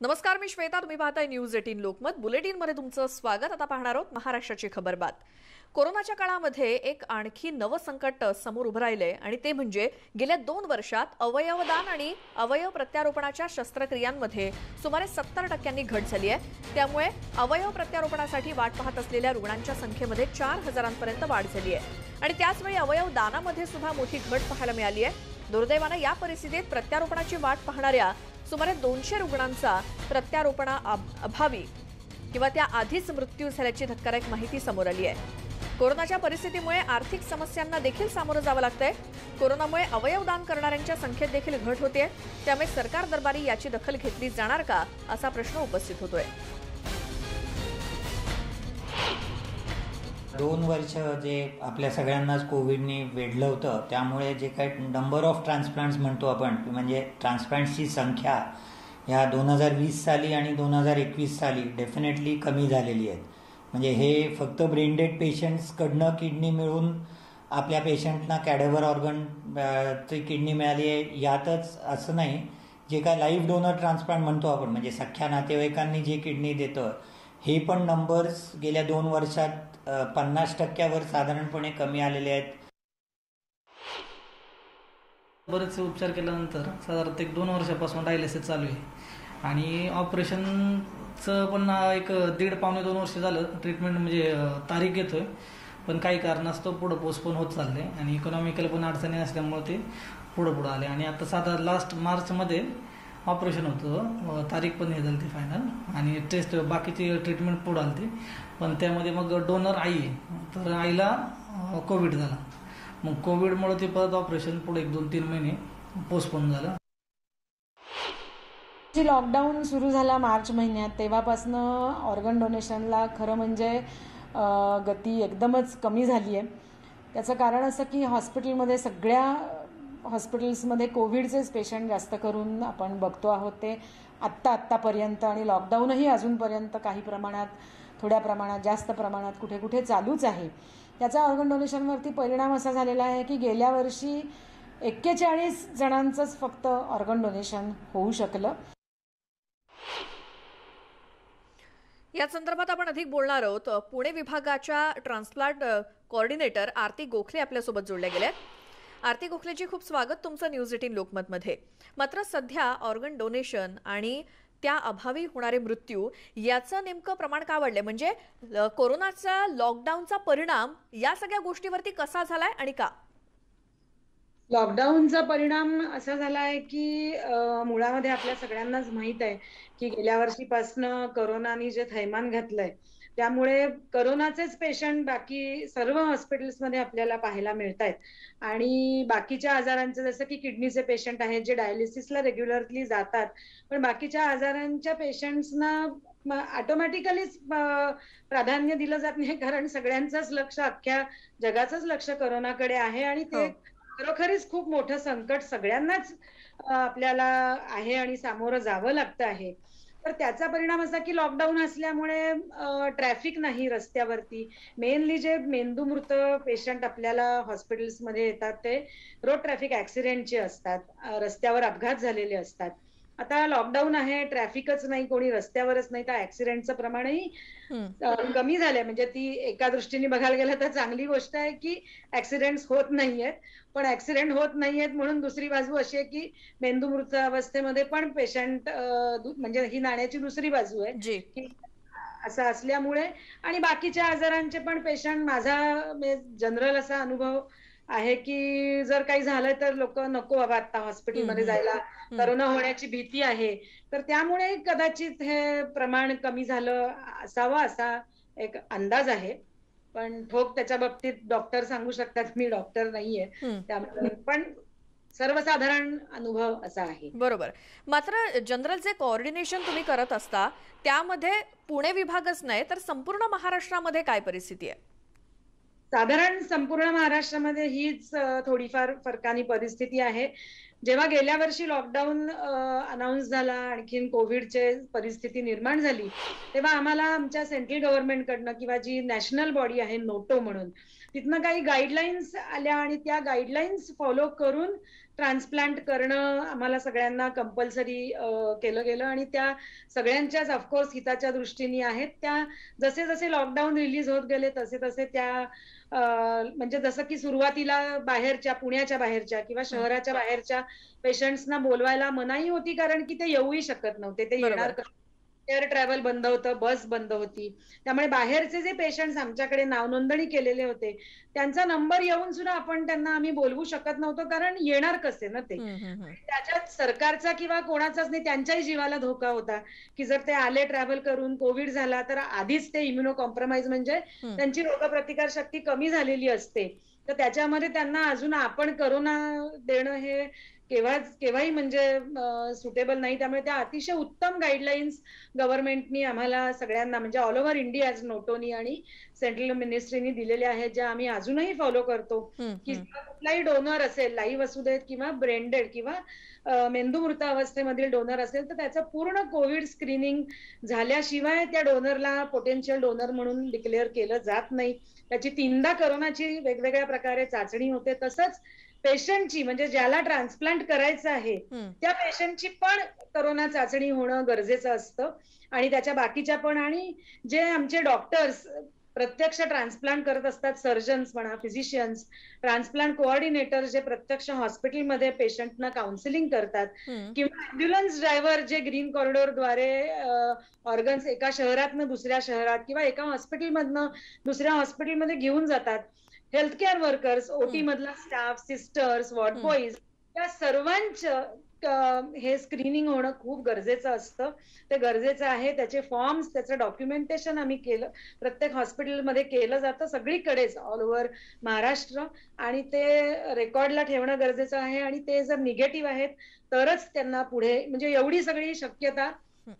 नमस्कार मी श्वेता. तुम्ही पाहताय न्यूज एटीन लोकमत. बुलेटिनमध्ये तुमचं स्वागत. आता पाहणार आहोत महाराष्ट्राची खबरबात कोरोनाच्या काळामध्ये एक आणखी नवं संकट समोर उभं राहिलंय आणि ते म्हणजे गेल्या दोन वर्षात अवयवदान आणि अवयव प्रत्यारोपणाच्या शस्त्रक्रियांमध्ये सुमारे सत्तर टक्क्यांनी घट झाली आहे. त्यामुळे अवयव प्रत्यारोपणासाठी वाट पाहत असलेल्या रुग्णांच्या संख्येमध्ये चार हजारांपर्यंत वाढ झाली आहे. आणि त्याचवेळी अवयव दानामध्ये सुद्धा मोठी घट पाहायला मिळाली आहे. दुर्दैवानं या परिस्थितीत प्रत्यारोपणाची वाट पाहणाऱ्या सुमारे दोनशे रुग्णांचा प्रत्यारोपणा अभावी किंवा त्या आधीच मृत्यू झाल्याची धक्कादायक माहिती समोर आली आहे. कोरोनाच्या परिस्थितीमुळे आर्थिक समस्यांना देखील सामोरं जावं लागतंय. कोरोनामुळे अवयव दान करणाऱ्यांच्या संख्येत देखील घट होते त्यामुळे सरकार दरबारी याची दखल घेतली जाणार का असा प्रश्न उपस्थित होतोय. दोन वर्ष जे आपल्या सगळ्यांनाच कोविडने वेढलं होतं त्यामुळे जे काही नंबर ऑफ ट्रान्सप्लांट्स म्हणतो आपण म्हणजे ट्रान्सप्लांट्सची संख्या ह्या दोन हजार वीस साली आणि दोन हजार एकवीस साली डेफिनेटली कमी झालेली आहेत. म्हणजे हे फक्त ब्रेनडेड पेशंट्सकडनं किडनी मिळून आपल्या पेशंटना कॅडेवर ऑर्गन ची किडनी मिळाली आहे यातच असं नाही. जे काय लाईफ डोनर ट्रान्सप्लांट म्हणतो आपण म्हणजे सख्या नातेवाईकांनी जे किडनी देतं हे पण नंबर्स गेल्या दोन वर्षात पन्नास टक्क्यावर साधारणपणे कमी आलेले आहेत. बरेचसे उपचार केल्यानंतर साधारणतः एक दोन वर्षापासून डायलिसिस चालू आहे. आणि ऑपरेशनचं पण एक दीड पावणे दोन वर्ष झालं. ट्रीटमेंट म्हणजे तारीख घेतोय. पण काही कारणास्तव पुढं पोस्टपोन होत चालले आणि इकॉनॉमिकल पण अडचणी असल्यामुळे ते पुढं पुढं आले. आणि आता साधा लास्ट मार्चमध्ये ऑपरेशन होतं. तारीख पण हे झाली फायनल आणि टेस्ट बाकीची ट्रीटमेंट पुढं आली पण त्यामध्ये मग डोनर आई तर आईला कोविड झाला. मग कोविडमुळे ते परत ऑपरेशन पुढे एक दोन तीन महिने पोस्टपोन झालं. लॉकडाऊन सुरू झाला मार्च महिन्यात तेव्हापासून ऑर्गन डोनेशनला खरं म्हणजे गती एकदमच कमी झाली आहे त्याचं कारण असं की हॉस्पिटलमध्ये सगळ्या हॉस्पिटल्समध्ये कोविडचेच पेशंट जास्त करून आपण बघतो आहोत ते आत्ता आत्तापर्यंत आणि लॉकडाऊनही अजूनपर्यंत काही प्रमाणात थोड्या प्रमाणात जास्त प्रमाणात कुठे कुठे चालूच आहे. त्याचा ऑर्गन डोनेशनवरती परिणाम असा झालेला आहे की गेल्या वर्षी एक्केचाळीस जणांचंच फक्त ऑर्गन डोनेशन होऊ शकलं. या संदर्भात आपण अधिक बोलणार आहोत. पुणे विभागाच्या ट्रान्सप्लांट कोऑर्डिनेटर आरती गोखले आपल्यासोबत जोडल्या गेल्या आरती गोखलेजी खूप स्वागत तुमचं न्यूज एटीन लोकमतमध्ये. मात्र सध्या ऑर्गन डोनेशन आणि त्या अभावी होणारे मृत्यू याचं नेमकं प्रमाण का वाढलंय? म्हणजे कोरोनाचा लॉकडाऊनचा परिणाम या सगळ्या गोष्टीवरती कसा झालाय आणि का? लॉकडाऊनचा परिणाम असा झाला आहे की मुळामध्ये आपल्या सगळ्यांनाच माहीत आहे की गेल्या वर्षीपासनं करोनाने जे थैमान घातलंय त्यामुळे करोनाचेच पेशंट बाकी सर्व हॉस्पिटल्समध्ये आपल्याला पाहायला मिळत आहेत आणि बाकीच्या आजारांचे जसं की किडनीचे पेशंट आहेत जे डायलिसिसला रेग्युलरली जातात पण बाकीच्या आजारांच्या पेशंट्सना ऑटोमॅटिकलीच प्राधान्य दिलं जात नाही कारण सगळ्यांचंच लक्ष अख्ख्या जगाचंच लक्ष करोनाकडे आहे आणि ते हो. खरोखरीच खूप मोठं संकट सगळ्यांनाच आपल्याला आहे आणि सामोरं जावं लागतं आहे तर त्याचा परिणाम असा की लॉकडाऊन असल्यामुळे ट्रॅफिक नाही रस्त्यावरती. मेनली जे मेंदू मृत पेशंट आपल्याला हॉस्पिटल्समध्ये येतात ते रोड ट्रॅफिक ऍक्सिडेंटचे असतात रस्त्यावर अपघात झालेले असतात. आता लॉकडाऊन आहे ट्रॅफिकच नाही कोणी रस्त्यावरच नाही तर ऍक्सिडेंटचं प्रमाणही कमी झालंय. म्हणजे ती एका दृष्टीने बघायला गेलं तर चांगली गोष्ट आहे की ऍक्सिडेंट होत नाहीयेत. पण ऍक्सिडेंट होत नाहीयेत म्हणून दुसरी बाजू अशी आहे की मेंदू मृत अवस्थेमध्ये पण पेशंट म्हणजे ही नाण्याची दुसरी बाजू आहे. की असं असल्यामुळे आणि बाकीच्या आजारांचे पण पेशंट माझा जनरल असा अनुभव आहे की जर काही झालं तर लोक नको बाबा आता हॉस्पिटलमध्ये जायला. करोना होण्याची भीती आहे. तर त्यामुळे कदाचित हे प्रमाण कमी झालं असावं असा एक अंदाज आहे. पण ठोक त्याच्या बाबतीत डॉक्टर सांगू शकतात मी डॉक्टर नाहीये. त्यामुळे पण सर्वसाधारण अनुभव असा आहे. बरोबर. मात्र जनरल जे कोऑर्डिनेशन तुम्ही करत असता त्यामध्ये पुणे विभागच नाही तर संपूर्ण महाराष्ट्रामध्ये काय परिस्थिती आहे? साधारण संपूर्ण महाराष्ट्रामध्ये हीच थोडीफार फरकानी परिस्थिती आहे. जेव्हा गेल्या वर्षी लॉकडाऊन अनाऊन्स झाला आणखीन कोविडचे परिस्थिती निर्माण झाली तेव्हा आम्हाला आमच्या सेंट्रल गव्हर्नमेंटकडनं किंवा जी नॅशनल बॉडी आहे नोटो म्हणून तिथनं काही गाईडलाईन्स आल्या आणि त्या गाईडलाईन्स फॉलो करून ट्रान्सप्लांट करणं आम्हाला सगळ्यांना कंपल्सरी केलं गेलं. आणि त्या सगळ्यांच्याच ऑफकोर्स हिताच्या दृष्टीने आहेत. त्या जसे जसे लॉकडाऊन रिलीज होत गेले तसे तसे त्या म्हणजे जसं की सुरुवातीला बाहेरच्या पुण्याच्या बाहेरच्या किंवा शहराच्या बाहेरच्या पेशंट्सना बोलवायला मनाई होती कारण की ते येऊही शकत नव्हते. ते येणार एअर ट्रॅव्हल बंद होतं बस बंद होती. त्यामुळे बाहेरचे जे पेशंट्स आमच्याकडे नाव नोंदणी केलेले होते त्यांचा नंबर येऊन सुद्धा आपण त्यांना आम्ही बोलवू शकत नव्हतो कारण येणार कसे ना ते. त्याच्यात सरकारचा किंवा कोणाचाच नाही त्यांच्याही जीवाला धोका होता की जर ते आले ट्रॅव्हल करून कोविड झाला तर आधीच ते इम्युनो कॉम्प्रोमाइज म्हणजे त्यांची रोगप्रतिकार शक्ती कमी झालेली असते. तर त्याच्यामध्ये त्यांना अजून आपण करोना देणं हे केव्हा केव्हाही म्हणजे सुटेबल नाही. त्यामुळे त्या अतिशय उत्तम गाईडलाईन्स गव्हर्नमेंटनी आम्हाला सगळ्यांना म्हणजे ऑल ओव्हर इंडिया नोटोनी आणि सेंट्रल मिनिस्ट्रीनी दिलेल्या आहेत ज्या आम्ही अजूनही फॉलो करतो. की कुठलाही डोनर असेल लाईव्ह असू देत किंवा ब्रेंडेड किंवा मेंदू मृत अवस्थेमधील डोनर असेल तर त्याचं पूर्ण कोविड स्क्रीनिंग झाल्याशिवाय त्या डोनरला पोटेन्शियल डोनर म्हणून डिक्लेअर केलं जात नाही. त्याची तीनदा करोनाची वेगवेगळ्या प्रकारे चाचणी होते. तसंच पेशंटची म्हणजे ज्याला ट्रान्सप्लांट करायचं आहे त्या पेशंटची पण करोना चाचणी होणं गरजेचं असतं. आणि त्याच्या बाकीच्या पण आणि जे आमचे डॉक्टर्स प्रत्यक्ष ट्रान्सप्लांट करत असतात सर्जन्स म्हणा फिजिशियन्स ट्रान्सप्लांट कोऑर्डिनेटर जे प्रत्यक्ष हॉस्पिटलमध्ये पेशंटना काउन्सिलिंग करतात किंवा अँब्युलन्स ड्रायव्हर जे ग्रीन कॉरिडोरद्वारे ऑर्गन्स एका शहरातनं दुसऱ्या शहरात किंवा एका हॉस्पिटलमधनं दुसऱ्या हॉस्पिटलमध्ये घेऊन जातात. हेल्थ केअर वर्कर्स ओटी मधला स्टाफ सिस्टर्स वॉर्ड बॉईज या सर्वांचं हे स्क्रीनिंग होणं खूप गरजेचं असतं. ते गरजेचं आहे. त्याचे फॉर्म्स त्याचं डॉक्युमेंटेशन आम्ही केलं. प्रत्येक हॉस्पिटलमध्ये केलं जातं. सगळीकडेच ऑल ओव्हर महाराष्ट्र. आणि ते रेकॉर्डला ठेवणं गरजेचं आहे. आणि ते जर निगेटिव्ह आहेत तरच त्यांना पुढे म्हणजे एवढी सगळी शक्यता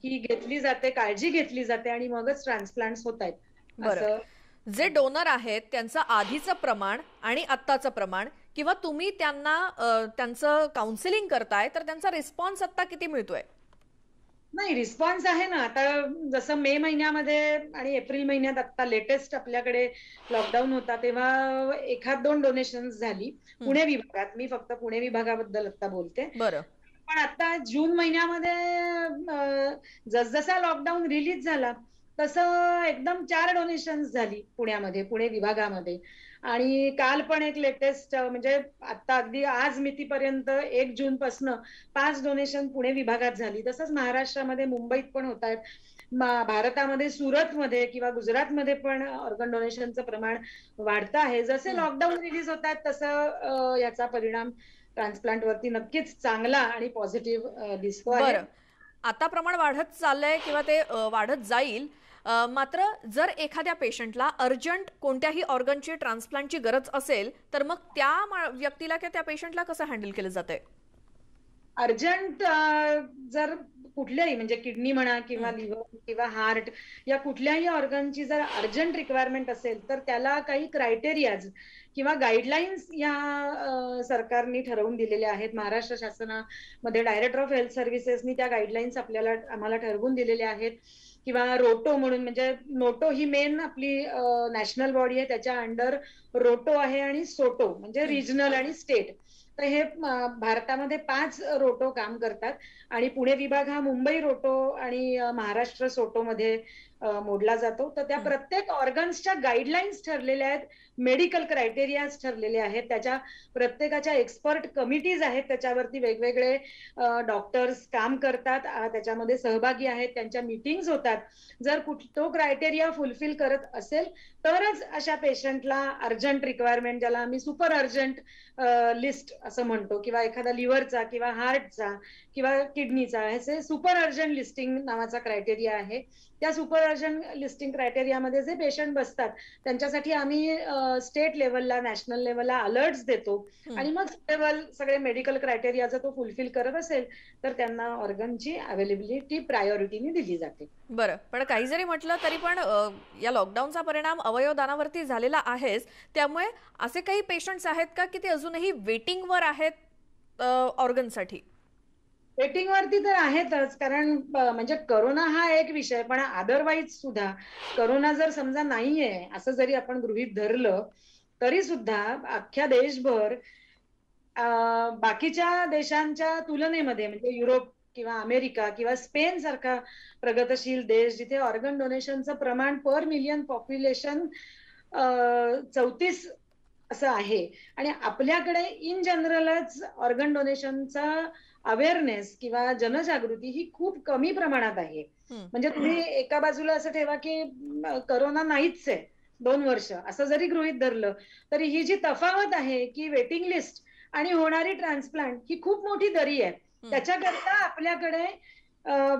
ही. घेतली जाते काळजी घेतली जाते आणि मगच ट्रान्सप्लांट होत आहेत. असं जे डोनर आहेत त्यांचं आधीचं प्रमाण आणि आत्ताचं प्रमाण किंवा तुम्ही त्यांना त्यांचं काउन्सिलिंग करताय तर त्यांचा रिस्पॉन्स आता किती मिळतोय? नाही रिस्पॉन्स आहे ना. आता जसं मे महिन्यामध्ये आणि एप्रिल महिन्यात आता लेटेस्ट आपल्याकडे लॉकडाऊन होता तेव्हा एखाद दोन डोनेशन झाली. पुणे विभागात. मी फक्त पुणे विभागाबद्दल आता बोलते. बरं. पण आता जून महिन्यामध्ये जसजसा लॉकडाऊन रिलीज झाला तसं एकदम चार डोनेशन झाली पुण्यामध्ये पुणे विभागामध्ये. आणि काल पण एक लेटेस्ट म्हणजे आता अगदी आज मितीपर्यंत एक जून पासन पाच डोनेशन पुणे विभागात झाली. तसंच महाराष्ट्रामध्ये मुंबईत पण होत आहेत भारतामध्ये सुरतमध्ये किंवा गुजरातमध्ये पण ऑर्गन डोनेशनचं प्रमाण वाढतं आहे. जसे लॉकडाऊन रिलीज होत आहेत तसं याचा परिणाम ट्रान्सप्लांट वरती नक्कीच चांगला आणि पॉझिटिव्ह दिसतो आहे आता प्रमाण वाढत चाललंय किंवा ते वाढत जाईल मात्र जर एखाद्या पेशंटला अर्जंट कोणत्याही ऑर्गनची ट्रान्सप्लांटची गरज असेल तर मग त्या व्यक्तीला किंवा त्या पेशंटला कसं हँडल केलं जातंय? अर्जंट जर कुठल्याही म्हणजे किडनी म्हणा किंवा लिव्हर किंवा हार्ट या कुठल्याही ऑर्गनची जर अर्जंट रिक्वायरमेंट असेल तर त्याला काही क्रायटेरियाज किंवा गाईडलाईन्स या सरकारने ठरवून दिलेल्या आहेत. महाराष्ट्र शासनामध्ये डायरेक्टर ऑफ हेल्थ सर्व्हिसेसनी त्या गाईडलाईन्स आपल्याला आम्हाला ठरवून दिलेल्या आहेत. किंवा रोटो म्हणून म्हणजे नोटो ही मेन आपली नॅशनल बॉडी आहे. त्याच्या अंडर रोटो आहे आणि सोटो म्हणजे रिजनल आणि स्टेट तर हे भारतामध्ये पाच रोटो काम करतात. आणि पुणे विभाग हा मुंबई रोटो आणि महाराष्ट्र सोटो मध्ये मोडला जातो. तर त्या प्रत्येक ऑर्गन्सच्या गाईडलाईन्स ठरलेल्या आहेत. मेडिकल क्रायटेरियाज ठरलेले आहेत. त्याच्या प्रत्येकाच्या एक्सपर्ट कमिटीज आहेत. त्याच्यावरती वेगवेगळे डॉक्टर्स काम करतात. त्याच्यामध्ये सहभागी आहेत. त्यांच्या मिटिंग्स होतात. जर कुठ तो क्रायटेरिया फुलफिल करत असेल तरच अशा पेशंटला अर्जंट रिक्वायरमेंट ज्याला आम्ही सुपर अर्जंट लिस्ट असं म्हणतो. किंवा एखादा लिव्हरचा किंवा हार्टचा किंवा किडनीचा ह्याचे सुपर अर्जंट लिस्टिंग नावाचा क्रायटेरिया आहे. त्या सुपर अर्जंट लिस्टिंग क्रायटेरियामध्ये जे पेशंट बसतात त्यांच्यासाठी आम्ही स्टेट लेवलला नॅशनल लेवलला अलर्ट्स देतो. आणि मग लेवल सगळे मेडिकल क्रायटेरिया जर तो फुलफिल करत असेल तर त्यांना ऑर्गनची अवेलेबिलिटी प्रायोरिटीने दिली जाते. बरं. पण काही जरी म्हटलं तरी पण या लॉकडाऊनचा परिणाम अवयवदानावरती झालेला आहेच. त्यामुळे असे काही पेशंट्स आहेत का की ते अजूनही वेटिंगवर आहेत ऑर्गनसाठी? रेटिंग वरती तर आहेतच कारण म्हणजे करोना हा एक विषय पण अदरवाईज सुद्धा करोना जर समजा नाहीये असं जरी आपण गृहित धरलं तरी सुद्धा अख्ख्या देशभर बाकीच्या देशांच्या तुलनेमध्ये म्हणजे युरोप किंवा अमेरिका किंवा स्पेन सारखा प्रगतशील देश जिथे ऑर्गन डोनेशनचं प्रमाण पर मिलियन पॉप्युलेशन चौतीस असं आहे. आणि आपल्याकडे इन जनरलच ऑर्गन डोनेशनचा अवेअरनेस किंवा जनजागृती ही खूप कमी प्रमाणात आहे. म्हणजे तुम्ही एका बाजूला असं ठेवा की करोना नाहीच आहे दोन वर्ष असं जरी गृहित धरलं तरी ही जी तफावत आहे की वेटिंग लिस्ट आणि होणारी ट्रान्सप्लांट ही खूप मोठी दरी आहे. त्याच्याकरता आपल्याकडे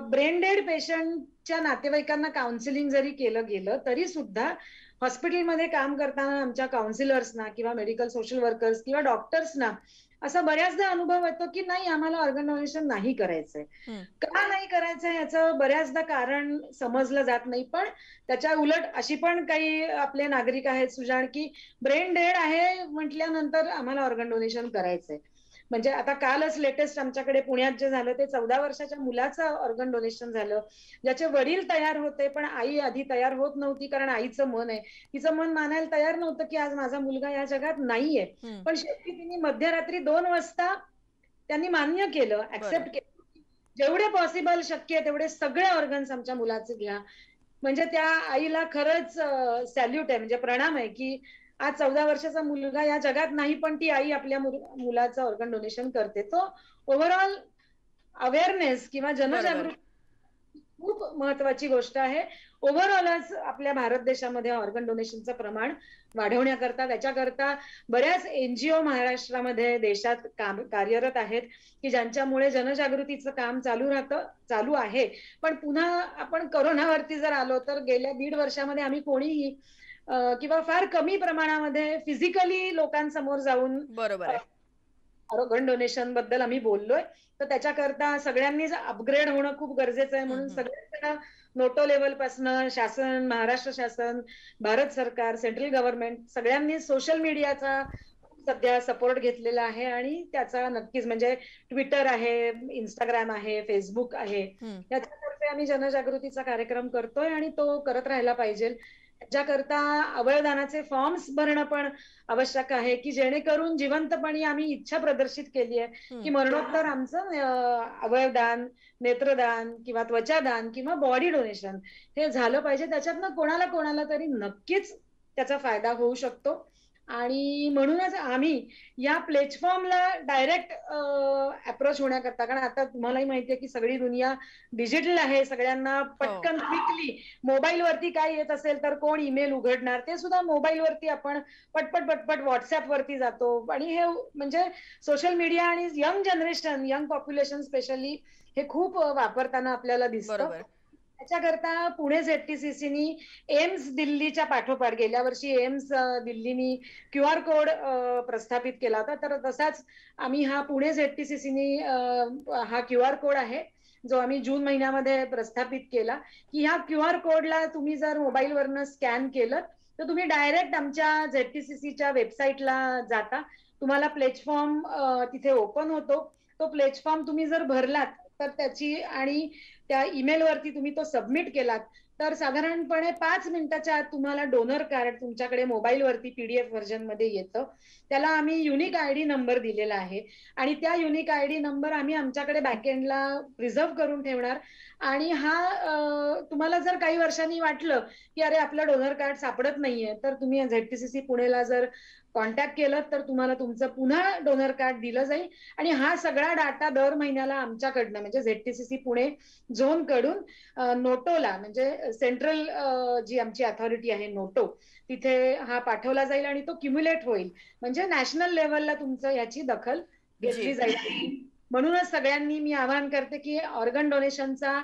ब्रेन डेड पेशंटच्या नातेवाईकांना काउन्सिलिंग जरी केलं गेलं तरी सुद्धा हॉस्पिटलमध्ये काम करताना आमच्या काउन्सिलर्सना किंवा मेडिकल सोशल वर्कर्स किंवा डॉक्टर्सना असा बऱ्याचदा अनुभव येतो की नाही आम्हाला ऑर्गन डोनेशन नाही करायचंय. का नाही करायचंय याचं बऱ्याचदा कारण समजलं जात नाही पण त्याच्या उलट अशी पण काही आपले नागरिक आहेत सुजाण की ब्रेन डेड आहे म्हटल्यानंतर आम्हाला ऑर्गन डोनेशन करायचंय. म्हणजे आता कालच लेटेस्ट आमच्याकडे पुण्यात जे झालं ते चौदा वर्षाच्या मुलाचं ऑर्गन डोनेशन झालं. ज्याचे वडील तयार होते पण आई आधी तयार होत नव्हती कारण आईचं मन आहे. तिचं मन मानायला तयार नव्हतं की आज माझा मुलगा या जगात नाहीये. पण शेवटी तिने मध्यरात्री दोन वाजता त्यांनी मान्य केलं ऍक्सेप्ट केलं जेवढे पॉसिबल शक्य आहे तेवढे सगळे ऑर्गन्स आमच्या मुलाचे घ्या. म्हणजे त्या आईला खरंच सॅल्यूट आहे. म्हणजे प्रणाम आहे की आज चौदा वर्षाचा मुलगा या जगात नाही पण ती आई आपल्या मुलाचं ऑर्गन डोनेशन करते. तो ओव्हरऑल अवेअरनेस किंवा जनजागृती खूप महत्वाची गोष्ट आहे. ओव्हरऑलच आपल्या भारत देशामध्ये ऑर्गन डोनेशनचं प्रमाण वाढवण्याकरता त्याच्याकरता बऱ्याच एनजीओ महाराष्ट्रामध्ये देशात काम कार्यरत आहेत की ज्यांच्यामुळे जनजागृतीचं काम चालू राहतं चालू आहे. पण पुन्हा आपण करोनावरती जर आलो तर गेल्या दीड वर्षामध्ये आम्ही कोणीही किंवा फार कमी प्रमाणामध्ये फिजिकली लोकांसमोर जाऊन बरोबर ऑर्गन डोनेशनबद्दल आम्ही बोललोय. तर त्याच्याकरता सगळ्यांनीच अपग्रेड होणं खूप गरजेचं आहे म्हणून सगळ्यांना नोटो लेवल पासनं शासन महाराष्ट्र शासन भारत सरकार सेंट्रल गव्हर्नमेंट सगळ्यांनी सोशल मीडियाचा सध्या सपोर्ट घेतलेला आहे आणि त्याचा नक्कीच म्हणजे ट्विटर आहे इंस्टाग्राम आहे फेसबुक आहे. याच्यातर्फे आम्ही जनजागृतीचा कार्यक्रम करतोय आणि तो करत राहायला पाहिजे. त्याच्याकरता अवयवदानाचे फॉर्म्स भरणं पण आवश्यक आहे की जेणेकरून जिवंतपणे आम्ही इच्छा प्रदर्शित केली आहे की मरणोत्तर आमचं अवयवदान नेत्रदान किंवा त्वचादान किंवा बॉडी डोनेशन हे झालं पाहिजे. त्याच्यातनं कोणाला कोणाला तरी नक्कीच त्याचा फायदा होऊ शकतो. आणि म्हणूनच आम्ही या प्लॅटफॉर्मला डायरेक्ट अप्रोच होण्याकरता कारण आता तुम्हालाही माहितीये की सगळी दुनिया डिजिटल आहे सगळ्यांना पटकन क्विकली मोबाईल वरती काय येत असेल तर कोण ईमेल उघडणार ते सुद्धा मोबाईल वरती आपण पटपट पटपट व्हॉट्सअप वरती जातो. आणि हे म्हणजे सोशल मीडिया आणि young generation young population specially हे खूप वापरताना आपल्याला दिसतं. त्याच्याकरता पुणे झेडटीसीसीनी एम्स दिल्लीच्या पाठोपाठ गेल्या वर्षी एम्स दिल्लीनी क्यू आर कोड प्रस्थापित केला होता. तर तसाच आम्ही हा पुणे झेडटीसीसीनी हा क्यू आर कोड आहे जो आम्ही जून महिन्यामध्ये प्रस्थापित केला. की ह्या क्यू आर कोडला तुम्ही जर मोबाईलवरनं स्कॅन केलं तर तुम्ही डायरेक्ट आमच्या झेडटीसीसीच्या वेबसाईटला जाता. तुम्हाला प्लेटफॉर्म तिथे ओपन होतो. तो प्लेटफॉर्म तुम्ही जर भरलात तर त्याची आणि त्या ईमेलवरती तुम्ही तो सबमिट केलात तर साधारणपणे पाच मिनिटाच्या आत तुम्हाला डोनर कार्ड तुमच्याकडे मोबाईलवरती पीडीएफ व्हर्जनमध्ये येतं. त्याला आम्ही युनिक आय डी नंबर दिलेला आहे आणि त्या युनिक आय डी नंबर आम्ही आमच्याकडे बॅकएंडला प्रिझर्व करून ठेवणार. आणि हा तुम्हाला जर काही वर्षांनी वाटलं की अरे आपलं डोनर कार्ड सापडत नाहीये तर तुम्ही झेडटीसीसी पुणेला जर कॉन्टॅक्ट केलं तर तुम्हाला तुमचं पुन्हा डोनर कार्ड दिलं जाईल. आणि हा सगळा डाटा दर महिन्याला आमच्याकडनं म्हणजे झेडटीसीसी पुणे झोनकडून नोटोला म्हणजे सेंट्रल जी आमची अथॉरिटी आहे नोटो तिथे हा पाठवला जाईल आणि तो क्युम्युलेट होईल. म्हणजे नॅशनल लेवलला तुमचं याची दखल घेतली जाईल. म्हणूनच सगळ्यांनी मी आवाहन करते की ऑर्गन डोनेशनचा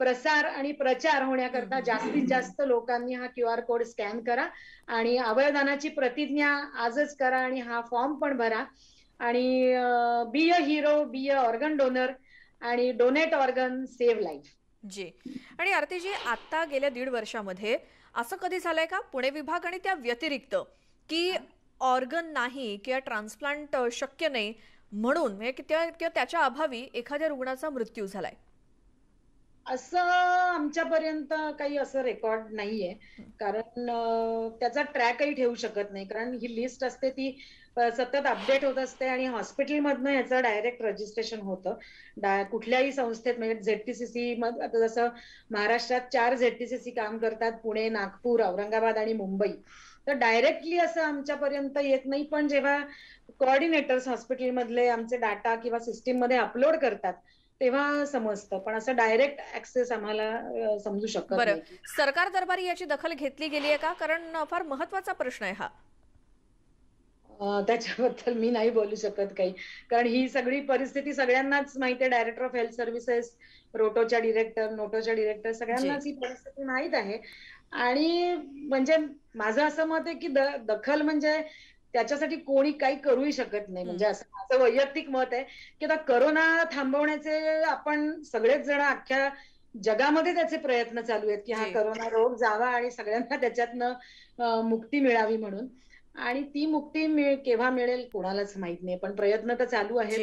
प्रसार आणि प्रचार होण्याकरता जास्तीत जास्त लोकांनी हा क्यू आर कोड स्कॅन करा आणि अवयदानाची प्रतिज्ञा आजच करा आणि हा फॉर्म पण भरा. आणि be a hero be a organ donor आणि डोनेट ऑर्गन सेव्ह लाईफ जी. आणि आरतीजी आता गेल्या दीड वर्षामध्ये असं कधी झालंय का? पुणे विभाग आणि त्या व्यतिरिक्त की ऑर्गन नाही किंवा ट्रान्सप्लांट शक्य नाही म्हणून म्हणजे किंवा त्याच्या अभावी एखाद्या रुग्णाचा मृत्यू झालाय. असं आमच्यापर्यंत काही असं रेकॉर्ड नाहीये. कारण त्याचा ट्रॅकही ठेवू शकत नाही. कारण ही लिस्ट असते ती सतत अपडेट होत असते आणि हॉस्पिटलमधनं याचं डायरेक्ट रजिस्ट्रेशन होतं. कुठल्याही संस्थेत म्हणजे झेडटीसीसी मग आता जसं महाराष्ट्रात चार झेडटीसीसी काम करतात पुणे नागपूर औरंगाबाद आणि मुंबई. तर डायरेक्टली असं आमच्यापर्यंत येत नाही. पण जेव्हा कोऑर्डिनेटर्स हॉस्पिटलमधले आमचे डाटा किंवा सिस्टीममध्ये अपलोड करतात तेव्हा समजतं. पण असं डायरेक्ट ऍक्सेस आम्हाला समजू शकत बरं. सरकार दरबारी याची दखल घेतली गेली आहे का? कारण फार महत्त्वाचा प्रश्न आहे हा. त्याच्याबद्दल मी नाही बोलू शकत काही. कारण ही सगळी परिस्थिती सगळ्यांनाच माहिती आहे. डायरेक्टर ऑफ हेल्थ सर्व्हिसेस रोटोच्या डिरेक्टर नोटोच्या डिरेक्टर सगळ्यांनाच ही परिस्थिती माहीत आहे. आणि म्हणजे माझं असं मत आहे की द- दखल म्हणजे त्याच्यासाठी कोणी काही करूही शकत नाही. म्हणजे असं माझं वैयक्तिक मत आहे की आता करोना थांबवण्याचे आपण सगळेच जण अख्ख्या जगामध्ये त्याचे प्रयत्न चालू आहेत की हा. करोना रोग जावा आणि सगळ्यांना त्याच्यातनं मुक्ती मिळावी म्हणून. आणि ती मुक्ती मिळ- केव्हा मिळेल कोणालाच माहीत नाही. पण प्रयत्न तर चालू आहेत.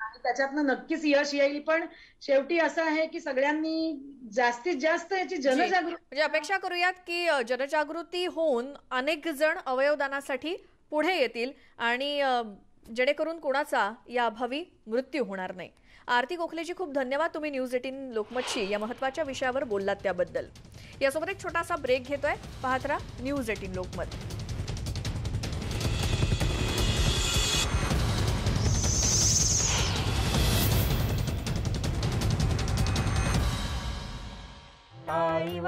आणि त्याच्यातनं नक्कीच यश येईल. पण शेवटी असं आहे की सगळ्यांनी जास्तीत जास्त याची जनजागृती म्हणजे अपेक्षा करूयात की जनजागृती होऊन अनेक जण अवयवदानासाठी पुढे येतील आणि जेणेकरून कोणाचा या अभावी मृत्यू होणार नाही. आरती गोखलेजी खूप धन्यवाद तुम्ही न्यूज एटीन लोकमतशी या महत्त्वाच्या विषयावर बोललात त्याबद्दल. यासोबत एक छोटासा ब्रेक घेतोय. पाहत राहा न्यूज एटीन लोकमत. टाळी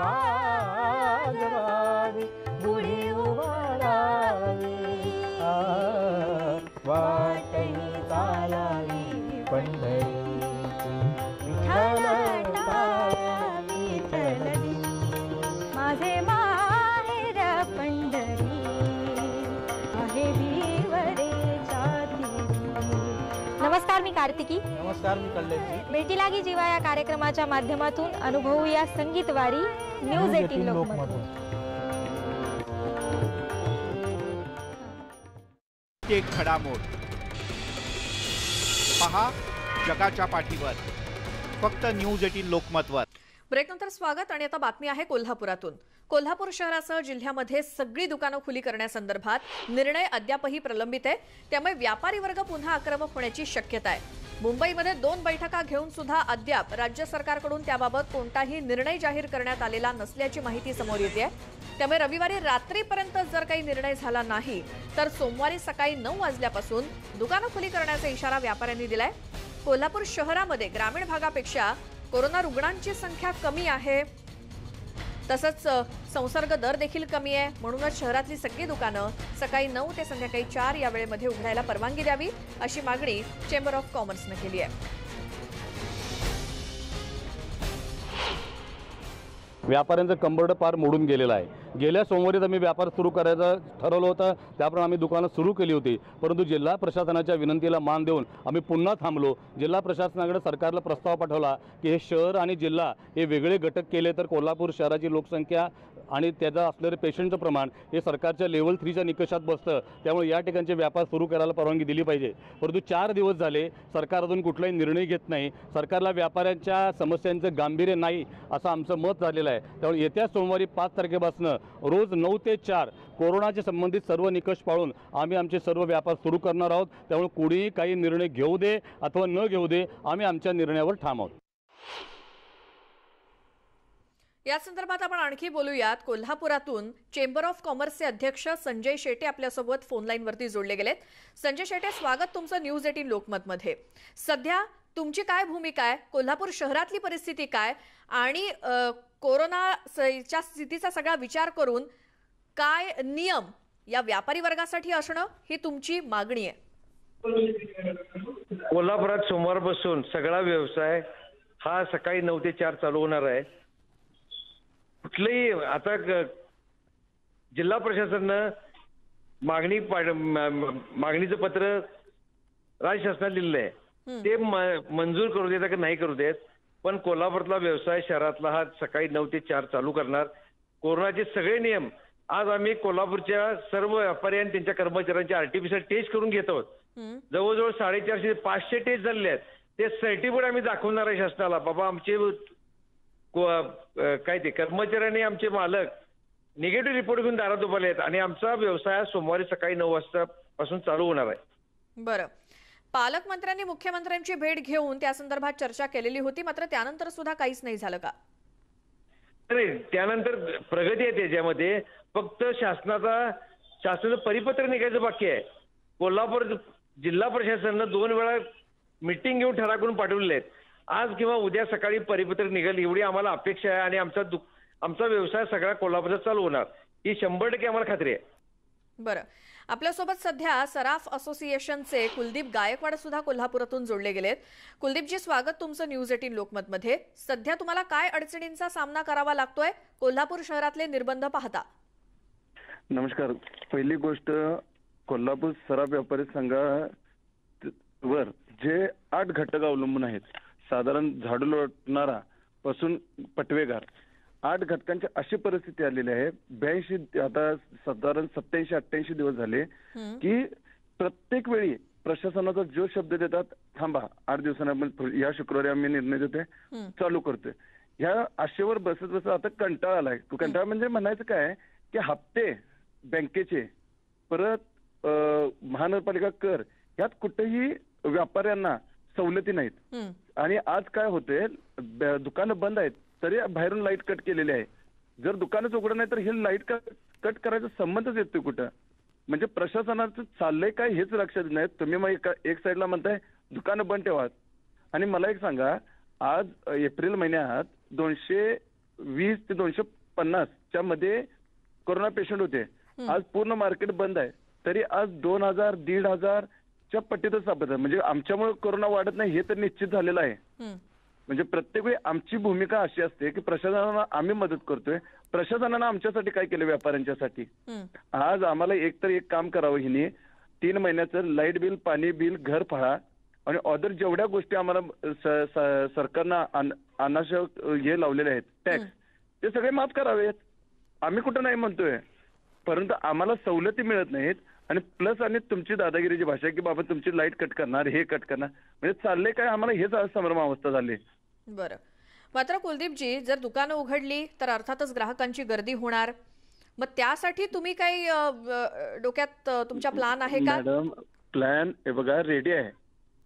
नमस्कार मी कल्याणजी भेटी लागी जीवा या कार्यक्रमाच्या माध्यमातून अनुभवूया संगीत वारी न्यूज एटीन लोकमत. एक घडामोड पहा जगाच्या पाठीवर. फक्त न्यूज एटीन लोकमतवर. ब्रेकनंतर स्वागत आणि आता बातमी आहे कोल्हापुरातून. कोल्हापूर शहरासह जिल्ह्यामध्ये सगळी दुकानं खुली करण्यासंदर्भात निर्णय अद्यापही प्रलंबित आहे. त्यामुळे व्यापारी वर्ग पुन्हा आक्रमक होण्याची शक्यता आहे. मुंबईमध्ये दोन बैठका घेऊन सुद्धा अद्याप राज्य सरकारकडून त्याबाबत कोणताही निर्णय जाहीर करण्यात आलेला नसल्याची माहिती समोर येते त्यामुळे रविवारी रात्रीपर्यंत जर काही निर्णय झाला नाही तर सोमवारी सकाळी नऊ वाजल्यापासून दुकानं खुली करण्याचा इशारा व्यापाऱ्यांनी दिलाय. कोल्हापूर शहरामध्ये ग्रामीण भागापेक्षा कोरोना रुग्णांची संख्या कमी आहे. तसंच संसर्ग दर देखील कमी आहे. म्हणूनच शहरातली सगळी दुकानं सकाळी नऊ ते संध्याकाळी चार या वेळेमध्ये उघडायला परवानगी द्यावी अशी मागणी चेंबर ऑफ कॉमर्सनं केली आहे. व्यापाऱ्यांचं कंबरडं पार मोडून गेलेलं आहे. गेल्या सोमवारीच आम्ही व्यापार सुरू करायचं ठरवलं होतं त्याप्रमाणे आम्ही दुकानं सुरू केली होती. परंतु जिल्हा प्रशासनाच्या विनंतीला मान देऊन आम्ही पुन्हा थांबलो. जिल्हा प्रशासनाकडे सरकारला प्रस्ताव पाठवला की हे शहर आणि जिल्हा हे वेगळे घटक केले तर कोल्हापूर शहराची लोकसंख्या आणि त्याचं असलेलं पेशंटचं प्रमाण हे सरकारच्या लेवल थ्रीच्या निकषात बसतं. त्यामुळे या ठिकाणचे व्यापार सुरू करायला परवानगी दिली पाहिजे. परंतु चार दिवस झाले सरकार अजून कुठलाही निर्णय घेत नाही. सरकारला व्यापाऱ्यांच्या समस्यांचं गांभीर्य नाही असं आमचं मत झालेलं आहे. त्यामुळे येत्या सोमवारी पाच तारखेपासून रोज नऊ ते चार कोरोनाचे संबंधित सर्व निकष पाळून आम्ही आमचे सर्व व्यापार सुरू करणार आहोत. त्यामुळे कुणीही काही निर्णय घेऊ दे अथवा न घेऊ दे आम्ही आमच्या निर्णयावर ठाम आहोत. या संदर्भात आपण आणखी बोलूयात. कोल्हापुरातून चेंबर ऑफ कॉमर्सचे अध्यक्ष संजय शेटे आपल्यासोबत फोनलाईनवरती जोडले गेलेत. संजय शेटे स्वागत तुमचं न्यूज एटीन लोकमतमध्ये. सध्या तुमची काय भूमिका आहे? कोल्हापूर शहरातली परिस्थिती काय? आणि कोरोनाच्या स्थितीचा सगळा विचार करून काय नियम या व्यापारी वर्गासाठी असणं ही तुमची मागणी आहे? कोल्हापुरात सोमवारपासून सगळा व्यवसाय हा सकाळी नऊ ते चार चालू होणार आहे. कुठलंही आता जिल्हा प्रशासनानं मागणी मागणीचं पत्र राज्य शासनाला दिलेलं आहे. ते मंजूर करू देतात की नाही करू देत? पण कोल्हापूरातला व्यवसाय शहरातला हा सकाळी नऊ ते चार चालू करणार. कोरोनाचे सगळे नियम आज आम्ही कोल्हापूरच्या सर्व व्यापारी आणि त्यांच्या कर्मचाऱ्यांचे आरटीपीसीआर टेस्ट करून घेत आहोत? जवळजवळ साडेचारशे ते पाचशे टेस्ट झालेले आहेत. ते सर्टिफिकेट आम्ही दाखवणार आहे शासनाला. बाबा आमचे काय ते कर्मचारी आणि आमचे मालक निगेटिव्ह रिपोर्ट घेऊन दारात उभारले आहेत आणि आमचा व्यवसाय सोमवारी सकाळी नऊ वाजता पासून चालू होणार आहे. बरं. पालकमंत्र्यांनी मुख्यमंत्र्यांची भेट घेऊन त्या संदर्भात चर्चा केलेली होती मात्र त्यानंतर सुद्धा काहीच नाही झालं का? नाही त्यानंतर प्रगती आहे त्याच्यामध्ये. फक्त शासनाचा शासनाचं परिपत्र निघायचं बाकी आहे. कोल्हापूर जिल्हा प्रशासनानं दोन वेळा मिटिंग घेऊन ठराव करून पाठवलेले आहेत. आज किंवा उद्या सकाळी परिपत्र निघेल एवढी आम्हाला अपेक्षा आहे आणि आमचा दु आमचा व्यवसाय सगळा कोल्हापूरचा चालू होणार. ही शंभर टक्के आम्हाला खात्री आहे. बरं. आपल्यासोबत सध्या सराफ असोसिएशनचे कुलदीप गायकवाड सुद्धा कोल्हापुरातून जोडले गेलेत. कुलदीपजी स्वागत तुमचं न्यूज एटीन लोकमतमध्ये. सध्या तुम्हाला काय अडचणींचा सामना करावा लागतोय? कोल्हापूर शहरातले निर्बंध पाहता. नमस्कार. पहिली गोष्ट कोल्हापूर सराफ व्यापारी संघावर जे आठ घटक अवलंबून आहेत साधारण झाडू लोटणारा पासून पटवेगार आठ घटकांची अशी परिस्थिती आलेली आहे. ब्याऐंशी आता साधारण सत्याऐंशी अठ्ठ्याऐंशी दिवस झाले की प्रत्येक वेळी प्रशासनाचा जो शब्द देतात थांबा आठ दिवसांना या शुक्रवारी आम्ही निर्णय देतोय चालू करतोय. ह्या आशेवर बसत बसत आता कंटाळा आलाय. कंटाळा म्हणजे म्हणायचं काय की हप्ते बँकेचे परत महानगरपालिका कर यात कुठेही व्यापाऱ्यांना सवलती नाहीत. आणि आज काय होते दुकानं बंद आहेत तरी बाहेरून लाइट कट केलेली आहे. जर दुकानच उघडं नाही तर हे लाइट कट करायचा संबंधच येतोय कुठं. म्हणजे प्रशासनाचं चाललंय काय हेच लक्षात येत नाही. तुम्ही मग एका- एक साईडला म्हणताय दुकानं बंद ठेवा आणि मला एक सांगा आज एप्रिल महिन्यात दोनशे वीस ते दोनशे पन्नासच्या मध्ये कोरोना पेशंट होते. आज पूर्ण मार्केट बंद आहे. तरी आज दोन हजार दीड हजारच्या पट्टीतच सापडत म्हणजे आमच्यामुळे कोरोना वाढत नाही हे तर निश्चित झालेलं आहे. म्हणजे प्रत्येक वेळी आमची भूमिका अशी असते की प्रशासनाला आम्ही मदत करतोय. प्रशासनानं आमच्यासाठी काय केलं व्यापाऱ्यांच्यासाठी? आज आम्हाला एक तर एक काम करावं हिने. तीन महिन्याचं लाइट बिल पाणी बिल घर फाळा आणि ऑदर जेवढ्या गोष्टी आम्हाला सरकारनं अन- अनावश्यक हे लावलेले आहेत टॅक्स ते सगळे माफ करावेत. आम्ही कुठं नाही म्हणतोय. परंतु आम्हाला सवलती मिळत नाहीत. आणि प्लस आणि तुमची दादागिरीची भाषा की बाबा तुमची लाइट कट करणार हे कट करणार. म्हणजे चाललंय काय आम्हाला हेच आज अवस्था झाली. बरं. मात्र कुलदीपजी जर दुकानं उघडली तर अर्थातच ग्राहकांची गर्दी होणार. मग त्यासाठी तुम्ही काही डोक्यात तुमच्या प्लान आहे का? मॅडम प्लॅन हे बघा रेडी आहे.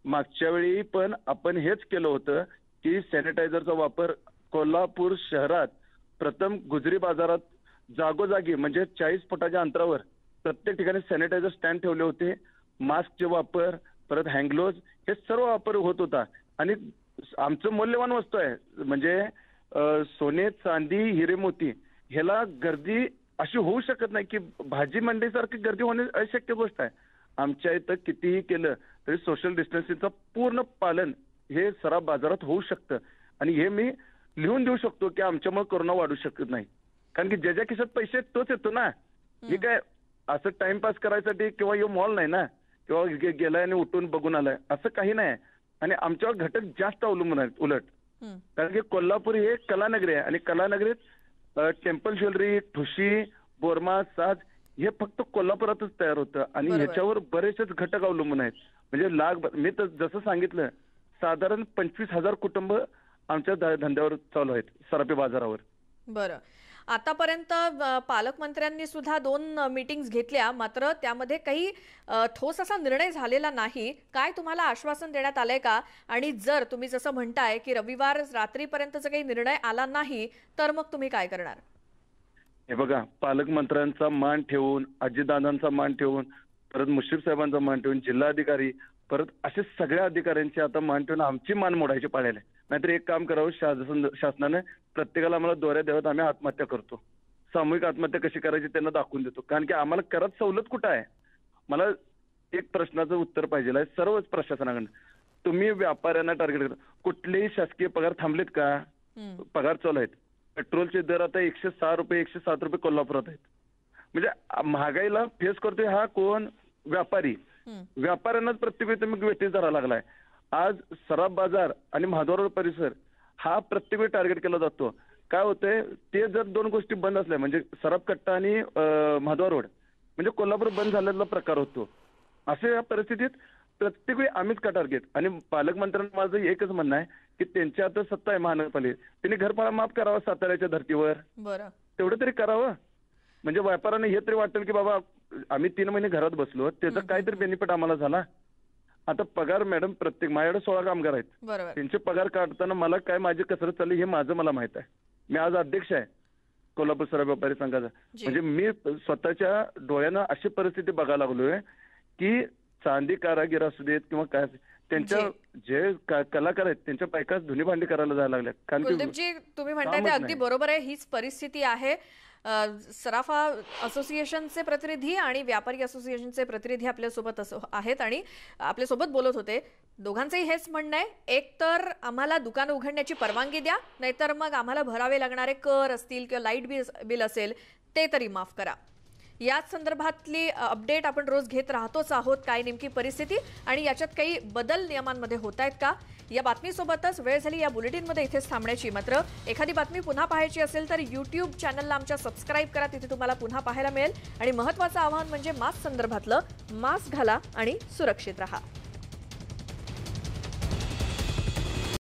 मागच्या वेळी पण आपण हेच केलं होतं की सॅनिटायझरचा वापर कोल्हापूर शहरात प्रथम गुजरी बाजारात जागोजागी म्हणजे चाळीस फुटाच्या अंतरावर प्रत्येक ठिकाणी सॅनिटायझर स्टँड ठेवले होते. मास्कचे वापर परत हँडग्लोव्ज हे सर्व वापर होत होता. आणि आमचं मौल्यवान वस्तू आहे. म्हणजे सोने चांदी हिरे मोती ह्याला गर्दी अशी होऊ शकत नाही की भाजी मंडईसारखी गर्दी होणे अशक्य गोष्ट आहे. आमच्या इथं कितीही केलं तरी सोशल डिस्टन्सिंगचं पूर्ण पालन हे सराफ बाजारात होऊ शकतं. आणि हे मी लिहून देऊ शकतो की आमच्यामुळे कोरोना वाढू शकत नाही. कारण की ज्याच्या खिशात पैसे तोच येतो ना. हे काय असं टाइमपास करायसाठी किंवा यो मॉल नाही ना किंवा गे- गेलाय आणि उठून बघून आलाय असं काही नाही. आणि आमच्यावर घटक जास्त अवलंबून आहेत उलट. कारण की कोल्हापूर ही एक कलानगरी आहे आणि कलानगरीत अ, टेम्पल ज्वेलरी ठुशी बोरमा साज हे फक्त कोल्हापुरातच तयार होतं. आणि बरोबर. ह्याच्यावर बरेचसेच घटक अवलंबून आहेत. म्हणजे लाख मी तर जसं सांगितलं साधारण पंचवीस हजार कुटुंब आमच्या ध- धंद्यावर चालू आहेत सराफी बाजारावर. बरं. आतापर्यंत पालकमंत्र्यांनी सुद्धा दोन मीटिंग्स घेतल्या. मात्र त्यामध्ये काही ठोस असा निर्णय झालेला नाही. काय तुम्हाला आश्वासन देण्यात आलंय का? आणि जर तुम्ही जसं म्हणताय की रविवार रात्रीपर्यंत जर काही निर्णय आला नाही तर मग तुम्ही काय करणार? हे बघा पालकमंत्र्यांचा मान ठेवून अजितदादांचा मान ठेवून परत मुश्रीफ साहेबांचा मान ठेवून जिल्हाधिकारी परत असे सगळ्या अधिकाऱ्यांची आता मान ठेवून आमची मान मोडायची पाळायला आहे. नाहीतर एक काम करावं शासन शासनाने प्रत्येकाला आम्हाला दोऱ्या द्याव्यात आम्ही आत्महत्या करतो. सामूहिक आत्महत्या कशी करायची त्यांना दाखवून देतो. कारण की आम्हाला करत सवलत कुठं आहे? मला एक प्रश्नाचं उत्तर पाहिजे आहे. सर्वच प्रशासनाकडनं. तुम्ही व्यापाऱ्यांना टार्गेट करता. कुठलेही शासकीय पगार थांबलेत का? पगार चालू आहेत. पेट्रोलचे दर आता एकशे सहा रुपये एकशे सात रुपये कोल्हापुरात आहेत. म्हणजे महागाईला फेस करतोय हा कोण? व्यापारी. व्यापाऱ्यांनाच प्रत्येक वेळी तुम्ही वेटीस धरावा लागलाय. आज सराफ बाजार आणि महाद्वार परिसर हा प्रत्येक वेळी टार्गेट केला जातो. काय होतंय? ते जर दोन गोष्टी बंद असल्या म्हणजे सराफ कट्टा आणि महाद्वार रोड म्हणजे कोल्हापूर बंद झालेला प्रकार होतो. अशा या परिस्थितीत प्रत्येक वेळी आम्हीच का टार्गेट आणि पालकमंत्र्यांना माझं एकच म्हणणं आहे की त्यांच्या आता सत्ता आहे महानगरपालिकेत. त्यांनी घरफाळा माफ करावा साताऱ्याच्या धर्तीवर. तेवढं तरी करावं. म्हणजे व्यापाऱ्यांना हे तरी वाटेल की बाबा आम्ही तीन महिने घरात बसलो त्याचा काहीतरी बेनिफिट आम्हाला झाला. आता पगार मॅडम प्रत्येक माझ्याकडे सोळा कामगार आहेत. त्यांचे पगार काढताना मला काय माझी कसरत चालली हे माझं मला माहीत आहे. मी आज अध्यक्ष आहे कोल्हापूर सराफ व्यापारी संघाचा. म्हणजे मी स्वतःच्या डोळ्यानं अशी परिस्थिती बघायला लागलोय की चांदी कारागीर असू देत किंवा काय त्यांच्या जे. कलाकार आहेत त्यांच्या पैकाच धुनी भांडी करायला जायला लागल्या कारण तुम्ही म्हणताय ते अगदी. बरोबर आहे हीच परिस्थिती आहे. सराफा असोसिएशनचे प्रतिनिधी आणि व्यापारी असोसिएशनचे प्रतिनिधी आपल्यासोबत असो आहेत आणि आपल्यासोबत बोलत होते. दोघांचंही हेच म्हणणं आहे. एक तर आम्हाला दुकान उघडण्याची परवानगी द्या नाहीतर मग आम्हाला भरावे लागणारे कर असतील किंवा लाइट बिल बिल असेल ते तरी माफ करा. याच संदर्भातली अपडेट आपण रोज घेत राहतोच आहोत काय नेमकी परिस्थिती आणि याच्यात काही बदल नियमांमध्ये होत आहेत का? या बातमीसोबतच वेळ झाली या बुलेटिनमध्ये इथेच थांबण्याची. मात्र एखादी बातमी पुन्हा पाहायची असेल तर यूट्यूब चॅनलला आमच्या सबस्क्राईब करा. तिथे तुम्हाला पुन्हा पाहायला मिळेल. आणि महत्त्वाचं आवाहन म्हणजे मास्क संदर्भातलं मास्क घाला आणि सुरक्षित राहा.